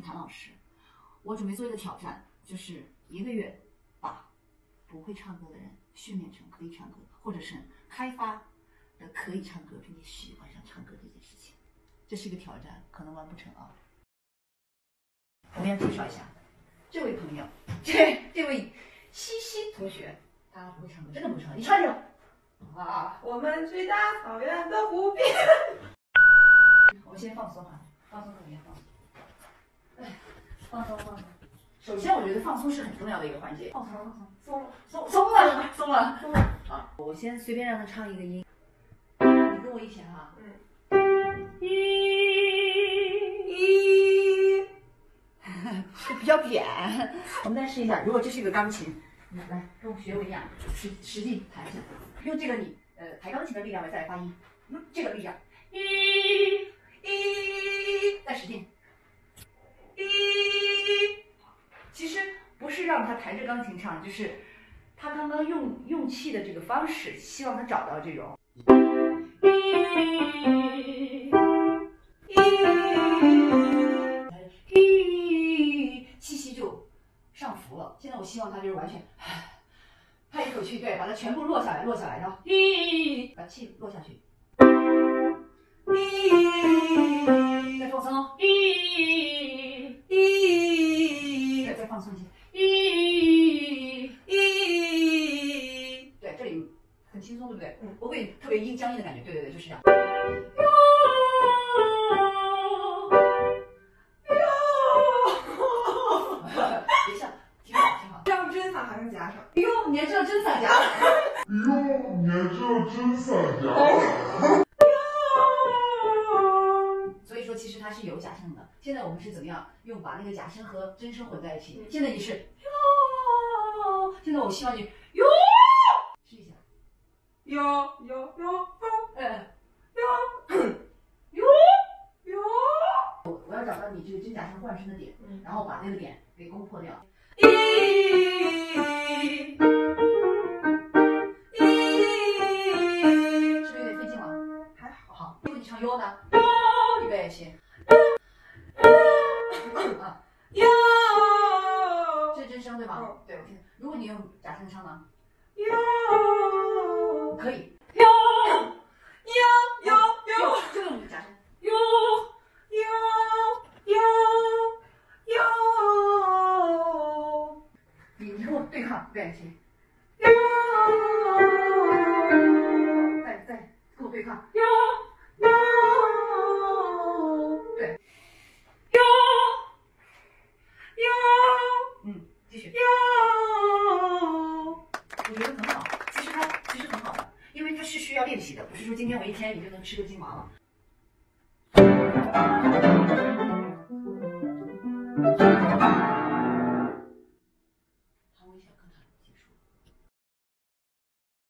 谭老师，我准备做一个挑战，就是一个月把不会唱歌的人训练成可以唱歌，或者是开发的可以唱歌并且喜欢上唱歌这件事情。这是一个挑战，可能完不成啊。我们要介绍一下这位朋友，这这位西西同学，他不会唱歌，真的不会唱歌，你唱一首。啊，我们去大草原的湖边。我们先放松哈，放松怎么样？放松。哎，放松放松。首先，我觉得放松是很重要的一个环节。放松放松，松松松了，松了，松了。啊，我先随便让他唱一个音，你跟我一起哈。嗯。一，一，比较扁。我们再试一下，如果这是一个钢琴，来跟我学我一样，实实际弹一下。用这个你呃抬钢琴的力量来再来发音，嗯，这个力量，一，不是让他抬着钢琴唱，就是他刚刚用用气的这个方式，希望他找到这种，气息就上浮了。现在我希望他就是完全。叹一口气，对，把它全部落下来，落下来，然后一，把气落下去，再放松，一，很轻松，对不对？嗯，不会特别硬僵硬的感觉，对对对，就是这样。你还知道真散夹？哟，你还知道真散夹？所以说，其实它是有假声的。现在我们是怎么样用把那个假声和真声混在一起？现在你是哟，现在我希望你哟，哟哟哟哟，哎，哟哟哟，我我要找到你这个真假声换声的点，然后把那个点给攻破掉。哟呢哟，预备起，啊哟，这是真声对吗？对，我听。如果你用假声唱呢？哟，可以。哟哟哟哟，就用假声。哟哟哟哟，你你跟我对抗，对，行。哟，再再跟我对抗。哟。练习不是说今天我一天你就能吃个鸡毛